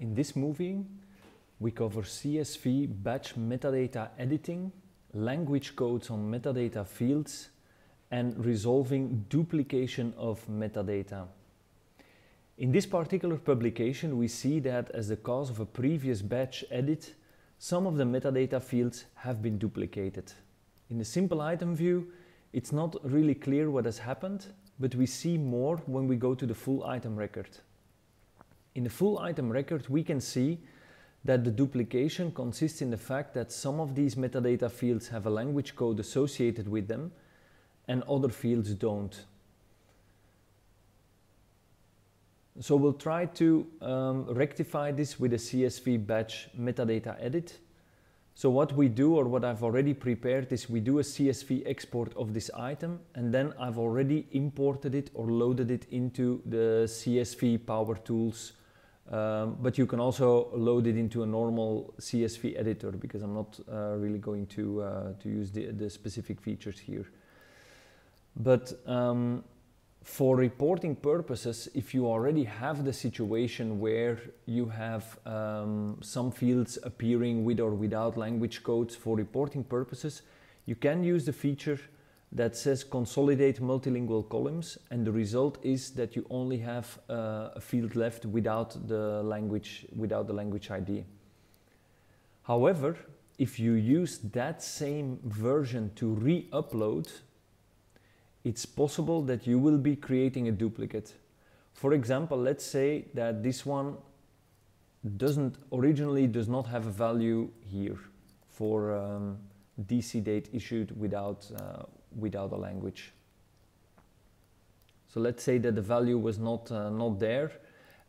In this movie, we cover CSV batch metadata editing, language codes on metadata fields, and resolving duplication of metadata. In this particular publication, we see that as the cause of a previous batch edit, some of the metadata fields have been duplicated. In the simple item view, it's not really clear what has happened, but we see more when we go to the full item record. In the full item record, we can see that the duplication consists in the fact that some of these metadata fields have a language code associated with them and other fields don't. So we'll try to um, rectify this with a CSV batch metadata edit. So what we do or what I've already prepared is we do a CSV export of this item and then I've already imported it or loaded it into the CSV Power Tools um, but you can also load it into a normal CSV editor because I'm not uh, really going to, uh, to use the, the specific features here. But um, for reporting purposes, if you already have the situation where you have um, some fields appearing with or without language codes for reporting purposes, you can use the feature that says consolidate multilingual columns and the result is that you only have uh, a field left without the language without the language ID. However, if you use that same version to re-upload it's possible that you will be creating a duplicate. For example, let's say that this one doesn't originally does not have a value here for um, DC date issued without, uh, without a language. So let's say that the value was not, uh, not there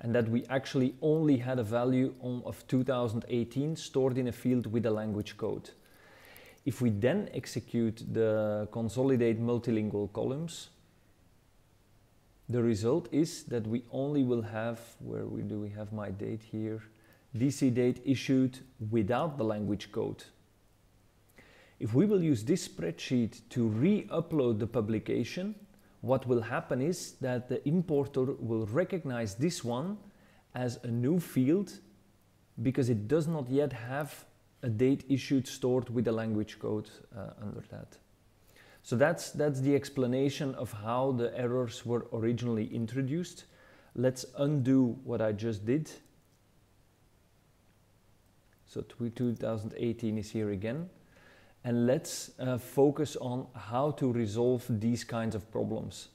and that we actually only had a value on, of 2018 stored in a field with a language code. If we then execute the consolidate multilingual columns, the result is that we only will have, where we, do we have my date here, DC date issued without the language code. If we will use this spreadsheet to re-upload the publication, what will happen is that the importer will recognize this one as a new field because it does not yet have a date issued stored with a language code uh, under that. So that's, that's the explanation of how the errors were originally introduced. Let's undo what I just did. So 2018 is here again. And let's uh, focus on how to resolve these kinds of problems.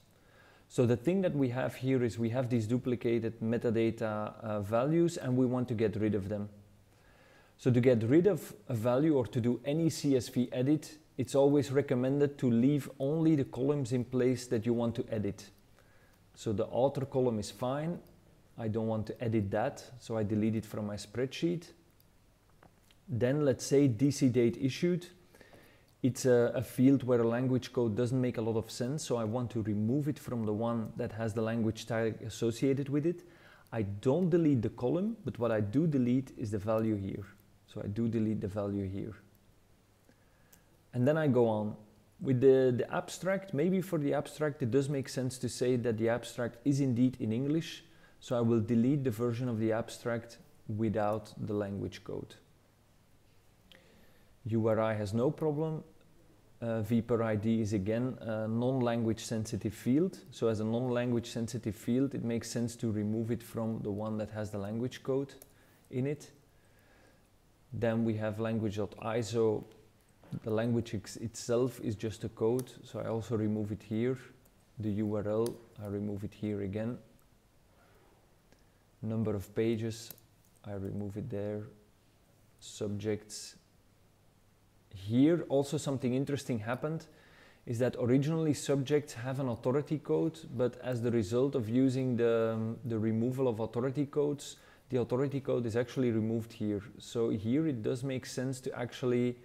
So the thing that we have here is we have these duplicated metadata uh, values and we want to get rid of them. So to get rid of a value or to do any CSV edit, it's always recommended to leave only the columns in place that you want to edit. So the author column is fine. I don't want to edit that, so I delete it from my spreadsheet. Then let's say DC date issued. It's a, a, field where a language code doesn't make a lot of sense, so I want to remove it from the one that has the language tag associated with it. I don't delete the column, but what I do delete is the value here. So I do delete the value here. And then I go on. With the, the abstract, maybe for the abstract it does make sense to say that the abstract is indeed in English. So I will delete the version of the abstract without the language code. URI has no problem. Uh, ID is again a non-language sensitive field. So as a non-language sensitive field, it makes sense to remove it from the one that has the language code in it. Then we have language.iso. The language itself is just a code, so I also remove it here. The URL, I remove it here again. Number of pages, I remove it there. Subjects. Here also something interesting happened is that originally subjects have an authority code, but as the result of using the, um, the removal of authority codes, the authority code is actually removed here. So here it does make sense to actually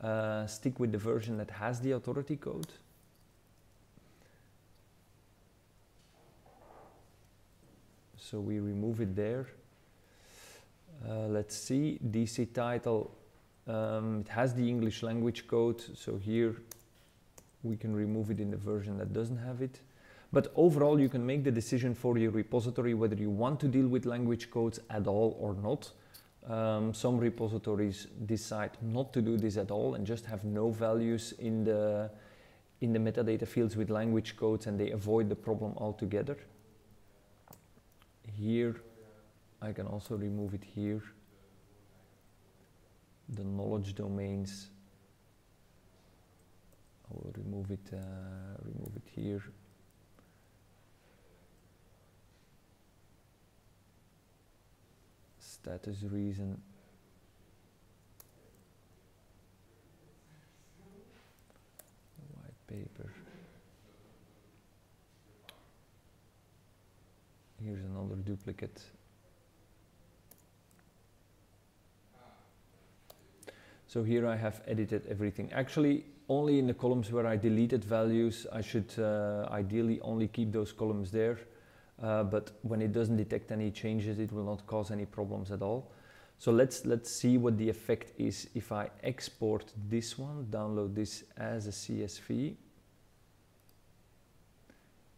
uh, stick with the version that has the authority code. So we remove it there. Uh, let's see, DC title, um, it has the English language code, so here we can remove it in the version that doesn't have it. But overall, you can make the decision for your repository whether you want to deal with language codes at all or not. Um, some repositories decide not to do this at all and just have no values in the, in the metadata fields with language codes and they avoid the problem altogether. Here, I can also remove it here. The knowledge domains, I will remove it, uh, remove it here. Status reason. White paper. Here's another duplicate. So here I have edited everything. Actually, only in the columns where I deleted values, I should uh, ideally only keep those columns there. Uh, but when it doesn't detect any changes, it will not cause any problems at all. So let's, let's see what the effect is if I export this one, download this as a CSV.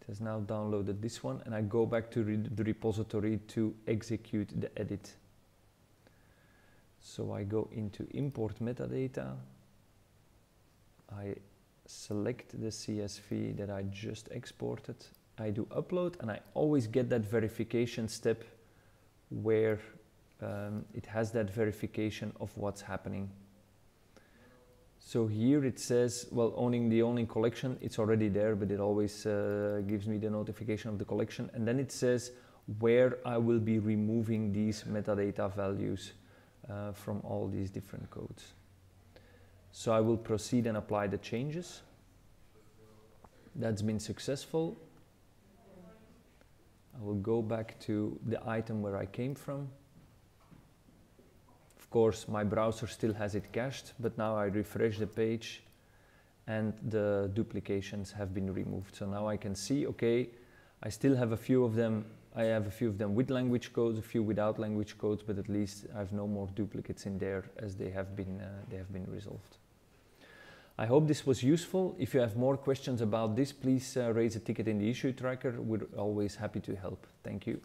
It has now downloaded this one and I go back to the repository to execute the edit. So I go into import metadata. I select the CSV that I just exported. I do upload and I always get that verification step where um, it has that verification of what's happening. So here it says, well, owning the owning collection, it's already there, but it always uh, gives me the notification of the collection. And then it says where I will be removing these metadata values uh, from all these different codes. So I will proceed and apply the changes. That's been successful. I will go back to the item where I came from Of course, my browser still has it cached, but now I refresh the page and the duplications have been removed. So now I can see, okay, I still have a few of them. I have a few of them with language codes, a few without language codes, but at least I have no more duplicates in there as they have been, uh, they have been resolved. I hope this was useful. If you have more questions about this, please uh, raise a ticket in the issue tracker. We're always happy to help. Thank you.